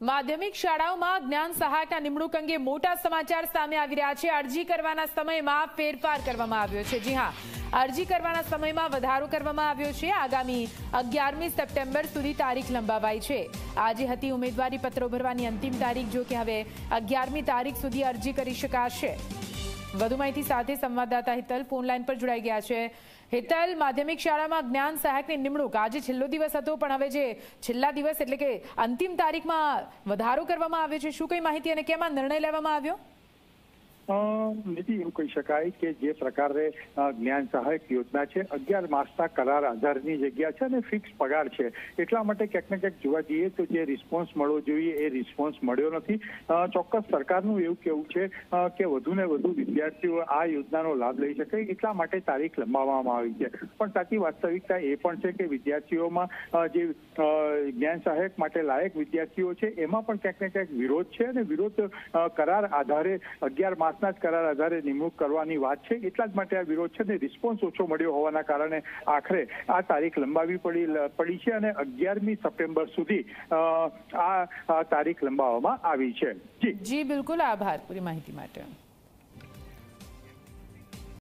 માધ્યમિક શાળાઓમાં જ્ઞાન સહાયકના નિમણૂક અંગે મોટા સમાચાર સામે આવી રહ્યા છે. અરજી કરવાના સમયમાં ફેરફાર કરવામાં આવ્યો છે. જી હા, અરજી કરવાના સમયમાં વધારો કરવામાં આવ્યો છે. આગામી અગિયારમી સપ્ટેમ્બર સુધી તારીખ લંબાવાઈ છે. આજે હતી ઉમેદવારી પત્રો ભરવાની અંતિમ તારીખ, જો કે હવે અગિયારમી તારીખ સુધી અરજી કરી શકાશે. વધુ માહિતી સાથે સંવાદદાતા હિતલ ફોનલાઈન પર જોડાઈ ગયા છે. હિતલ, માધ્યમિક શાળામાં જ્ઞાન સહાયકની નિમણૂક. આજે છેલ્લો દિવસ હતો, પણ હવે જે છેલ્લા દિવસ એટલે કે અંતિમ તારીખમાં વધારો કરવામાં આવ્યો છે, શું કઈ માહિતી અને કેમાં નિર્ણય લેવામાં આવ્યો? નીતિ એવું કહી શકાય કે જે પ્રકારે જ્ઞાન સહાયક યોજના છે, અગિયાર માસના કરાર આધારની જગ્યા છે અને ફિક્સ પગાર છે. એટલા માટે ક્યાંક ને ક્યાંક જોવા જઈએ તો જે રિસ્પોન્સ મળવો જોઈએ એ રિસ્પોન્સ મળ્યો નથી. ચોક્કસ સરકારનું એવું કેવું છે કે વધુ ને વધુ વિદ્યાર્થીઓ આ યોજનાનો લાભ લઈ શકે એટલા માટે તારીખ લંબાવવામાં આવી છે. પણ સાચી વાસ્તવિકતા એ પણ છે કે વિદ્યાર્થીઓમાં જે જ્ઞાન સહાયક માટે લાયક વિદ્યાર્થીઓ છે, એમાં પણ ક્યાંક ને ક્યાંક વિરોધ છે અને વિરોધ કરાર આધારે અગિયાર માસના જ કરાર આધારે નિમણૂક કરવાની વાત છે. એટલા જ માટે આ વિરોધ છે ને રિસ્પોન્સ ઓછો મળ્યો હોવાના કારણે આખરે આ તારીખ લંબાવી પડી પડી છે અને અગિયારમી સપ્ટેમ્બર સુધી આ તારીખ લંબાવવામાં આવી છે. જી. જી, બિલકુલ. આભાર પૂરી માહિતી માટે.